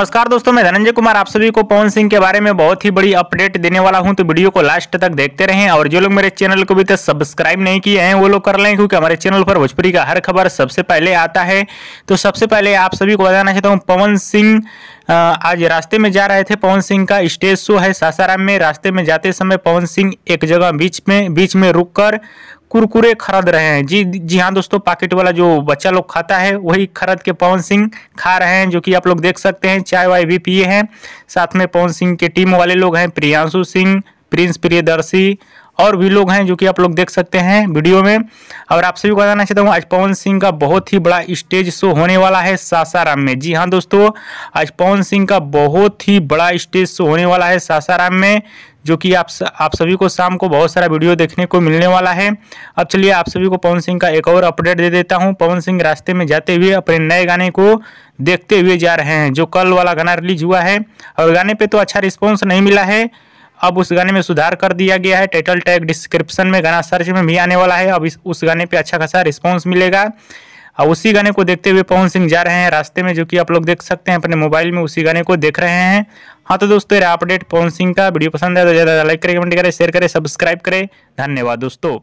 नमस्कार दोस्तों, मैं धनंजय कुमार, आप सभी को पवन सिंह के बारे में बहुत ही बड़ी अपडेट देने वाला हूँ। तो वीडियो को लास्ट तक देखते रहें और जो लोग मेरे चैनल को भी तक सब्सक्राइब नहीं किए हैं, वो लोग कर लें, क्योंकि हमारे चैनल पर भोजपुरी का हर खबर सबसे पहले आता है। तो सबसे पहले आप सभी को बताना चाहता हूँ, पवन सिंह आज रास्ते में जा रहे थे। पवन सिंह का स्टेज शो है सासाराम में। रास्ते में जाते समय पवन सिंह एक जगह बीच में बीच में रुक कुरकुरे खरीद रहे हैं। जी जी हाँ दोस्तों पैकेट वाला जो बच्चा लोग खाता है, वही खरीद के पवन सिंह खा रहे हैं, जो कि आप लोग देख सकते हैं, चाय वाय भी पिए हैं। साथ में पवन सिंह के टीम वाले लोग हैं, प्रियांशु सिंह, प्रिंस प्रियदर्शी और भी लोग हैं जो कि आप लोग देख सकते हैं वीडियो में। और आप सभी को बताना चाहता हूँ, आज पवन सिंह का बहुत ही बड़ा स्टेज शो होने वाला है सासाराम में। जी हाँ दोस्तों, आज पवन सिंह का बहुत ही बड़ा स्टेज शो होने वाला है सासाराम में, जो कि आप आप सभी को शाम को बहुत सारा वीडियो देखने को मिलने वाला है। अब चलिए आप सभी को पवन सिंह का एक और अपडेट दे देता हूँ। पवन सिंह रास्ते में जाते हुए अपने नए गाने को देखते हुए जा रहे हैं, जो कल वाला गाना रिलीज़ हुआ है। और गाने पे तो अच्छा रिस्पॉन्स नहीं मिला है अब उस गाने में सुधार कर दिया गया है। टाइटल टैग डिस्क्रिप्शन में गाना सर्च में भी आने वाला है। अब इस, उस गाने पे अच्छा खासा रिस्पॉन्स मिलेगा। और उसी गाने को देखते हुए पवन सिंह जा रहे हैं रास्ते में, जो कि आप लोग देख सकते हैं अपने मोबाइल में उसी गाने को देख रहे हैं। हाँ तो दोस्तों अपडेट पवन सिंह का। वीडियो पसंद है तो ज़्यादा लाइक करें कमेंट करें शेयर करें सब्सक्राइब करें। धन्यवाद दोस्तों।